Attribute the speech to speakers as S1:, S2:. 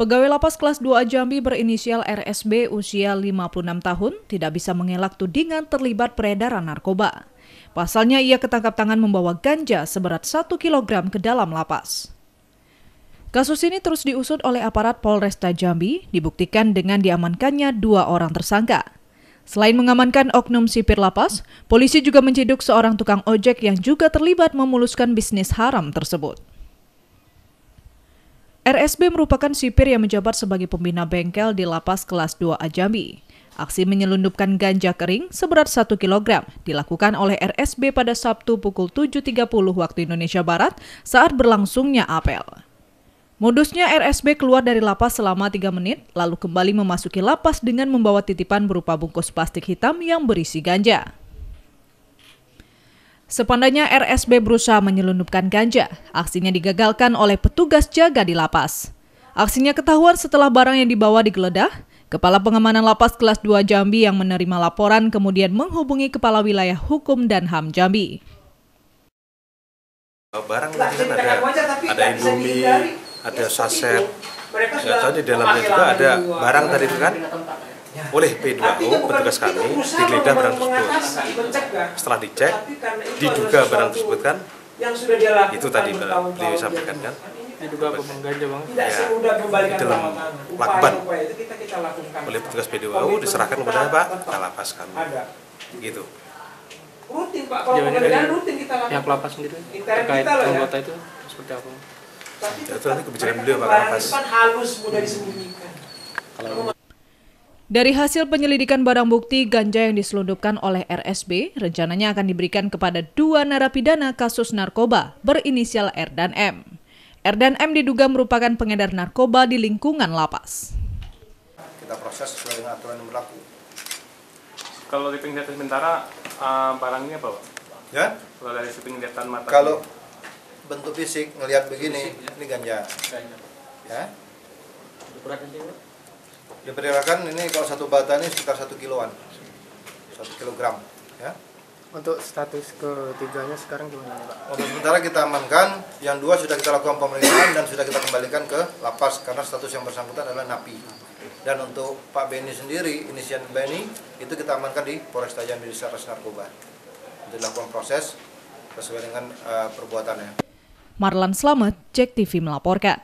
S1: Pegawai lapas kelas 2 Jambi berinisial RSB usia 56 tahun tidak bisa mengelak tudingan terlibat peredaran narkoba. Pasalnya ia ketangkap tangan membawa ganja seberat 1 kg ke dalam lapas. Kasus ini terus diusut oleh aparat Polresta Jambi, dibuktikan dengan diamankannya dua orang tersangka. Selain mengamankan oknum sipir lapas, polisi juga menciduk seorang tukang ojek yang juga terlibat memuluskan bisnis haram tersebut. RSB merupakan sipir yang menjabat sebagai pembina bengkel di lapas kelas 2 Ajambi. Aksi menyelundupkan ganja kering seberat 1 kg dilakukan oleh RSB pada Sabtu pukul 7.30 waktu Indonesia Barat saat berlangsungnya apel. Modusnya RSB keluar dari lapas selama 3 menit, lalu kembali memasuki lapas dengan membawa titipan berupa bungkus plastik hitam yang berisi ganja. Sepandanya RSB berusaha menyelundupkan ganja. Aksinya digagalkan oleh petugas jaga di lapas. Aksinya ketahuan setelah barang yang dibawa digeledah. Kepala Pengamanan Lapas kelas 2 Jambi yang menerima laporan kemudian menghubungi Kepala Wilayah Hukum dan HAM Jambi.
S2: Barang kan ada, ada Indomie, ada saset, nggak tahu di dalamnya juga ada barang tadi itu kan oleh P2O petugas kami digeledah barang tersebut. Setelah dicek, diduga barang tersebut kan? itu tadi beliau sampaikan kan?
S3: Diduga pengganja bang?
S2: Ya. di dalam lakban. oleh petugas P2O diserahkan kepada Pak Kalapas kami. gitu.
S3: Rutin pak. Kalau penggeledahan rutin kita lakukan. Pihak lapas sendiri terkait anggota itu seperti apa?
S2: Itu nanti kebijakan beliau Pak Kalapas.
S4: halus mudah disembunyikan.
S3: Kalau
S1: dari hasil penyelidikan barang bukti ganja yang diselundupkan oleh RSB, rencananya akan diberikan kepada dua narapidana kasus narkoba berinisial R dan M. R dan M diduga merupakan pengedar narkoba di lingkungan lapas.
S5: Kita proses sesuai dengan aturan yang berlaku.
S3: Kalau di penglihatan sementara uh, barangnya apa, Pak?
S5: Ya?
S3: Kalau dari penglihatan mata.
S5: Kalau bentuk fisik ngelihat begini, ini ganja. Ya? Diperkirakan ini kalau satu bata ini sekitar satu kiloan satu kilogram ya
S6: untuk status ketiganya sekarang gimana Pak?
S5: Untuk sementara kita amankan, yang dua sudah kita lakukan pemeriksaan dan sudah kita kembalikan ke lapas karena status yang bersangkutan adalah napi. Dan untuk Pak Beni sendiri, inisial Beni, itu kita amankan di Polresta Jambi di Narkoba. Untuk dilakukan proses sesuai dengan uh, perbuatannya.
S1: Marlan Slamet, Cek TV melaporkan.